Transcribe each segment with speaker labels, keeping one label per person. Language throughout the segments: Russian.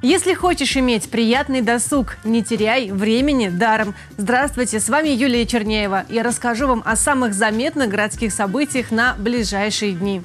Speaker 1: Если хочешь иметь приятный досуг, не теряй времени даром. Здравствуйте, с вами Юлия Чернеева. Я расскажу вам о самых заметных городских событиях на ближайшие дни.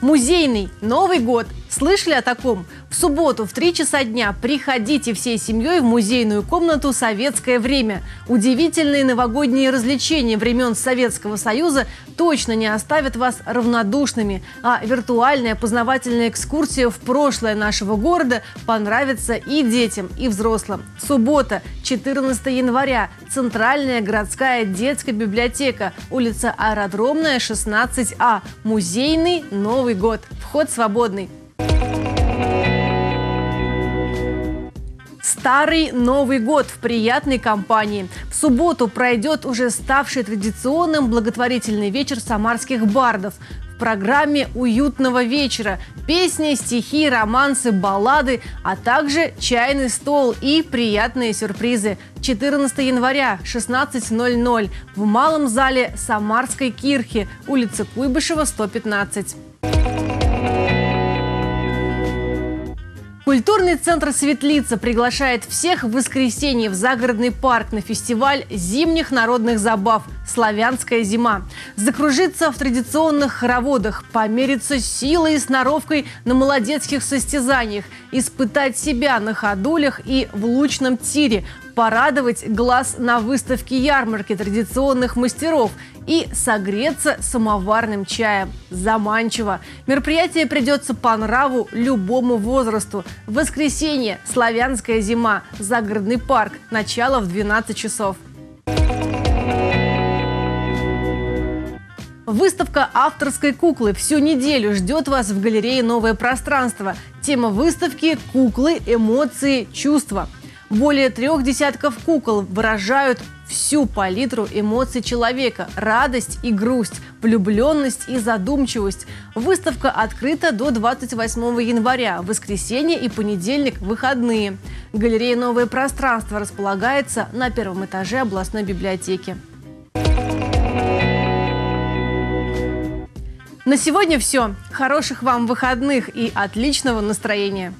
Speaker 1: Музейный Новый год. Слышали о таком? В субботу в 3 часа дня приходите всей семьей в музейную комнату «Советское время». Удивительные новогодние развлечения времен Советского Союза точно не оставят вас равнодушными, а виртуальная познавательная экскурсия в прошлое нашего города понравится и детям, и взрослым. Суббота, 14 января, Центральная городская детская библиотека, улица Аэродромная, 16А, Музейный Новый год. Вход свободный. Старый Новый год в приятной компании. В субботу пройдет уже ставший традиционным благотворительный вечер самарских бардов в программе «Уютного вечера». Песни, стихи, романсы, баллады, а также чайный стол и приятные сюрпризы. 14 января, 16.00 в малом зале Самарской кирхи, улица Куйбышева, 115. Культурный центр «Светлица» приглашает всех в воскресенье в загородный парк на фестиваль зимних народных забав «Славянская зима». Закружиться в традиционных хороводах, помериться силой и сноровкой на молодецких состязаниях, испытать себя на ходулях и в лучном тире, порадовать глаз на выставке ярмарки традиционных мастеров и согреться самоварным чаем. Заманчиво. Мероприятие придется по нраву любому возрасту. Воскресенье «Славянская зима», загородный парк, начало в 12 часов. Выставка авторской куклы всю неделю ждет вас в галерее «Новое пространство». Тема выставки – куклы, эмоции, чувства. Более трех десятков кукол выражают всю палитру эмоций человека – радость и грусть, влюбленность и задумчивость. Выставка открыта до 28 января, воскресенье и понедельник – выходные. Галерея «Новое пространство» располагается на первом этаже областной библиотеки. На сегодня все. Хороших вам выходных и отличного настроения!